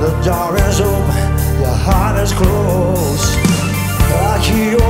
The door is open, your heart is closed. I hear